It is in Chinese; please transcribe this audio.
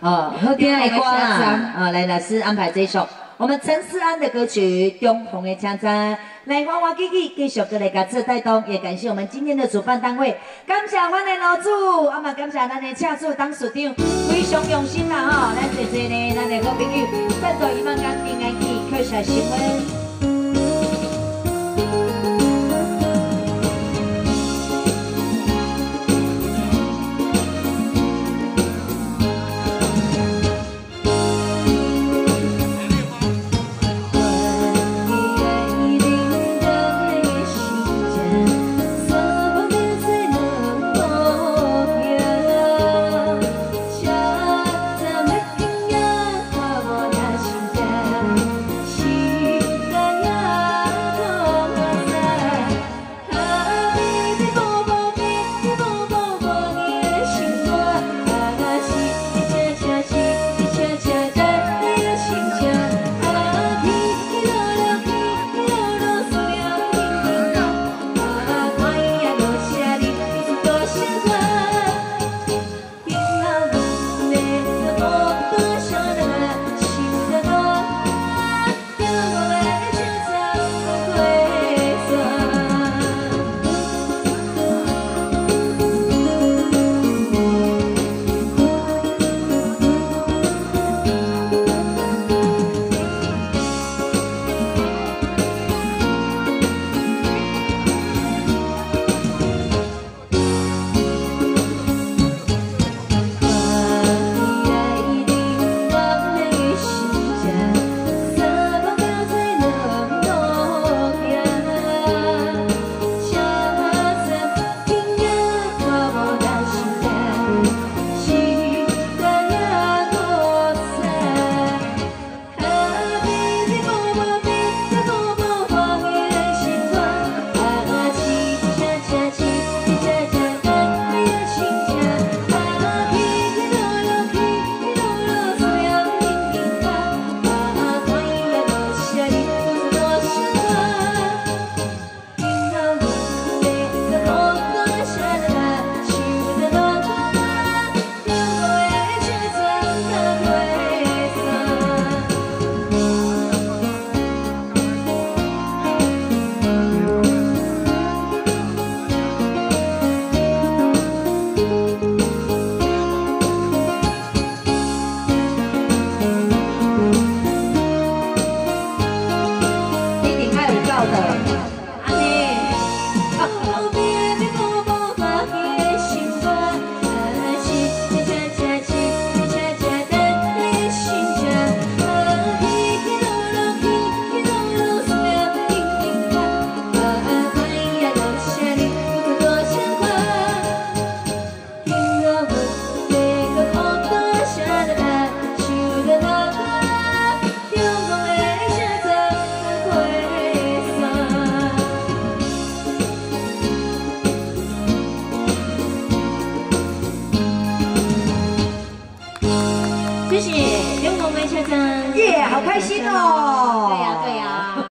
哦，好听的歌啦，啊，来老师安排这首我们陈思安的歌曲《中红的车站》，来花花 Kiki 继续过来感谢带动，也感谢我们今天的主办单位，感谢欢迎老主，啊嘛感谢咱的车主董事长，非常用心啦哈，咱谢谢呢，咱的好朋友赞助一万元平安去客小新闻。谢谢，有我们先生，耶，好开心哦，对呀，对呀。